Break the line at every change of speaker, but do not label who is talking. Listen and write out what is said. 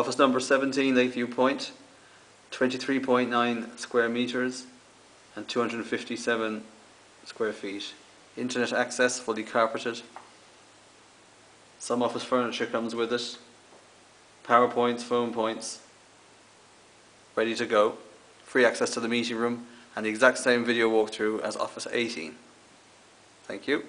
Office number 17, Lakeview Point, 23.9 square metres and 257 square feet. Internet access, fully carpeted. Some office furniture comes with it. PowerPoints, phone points, ready to go. Free access to the meeting room and the exact same video walkthrough as Office 18. Thank you.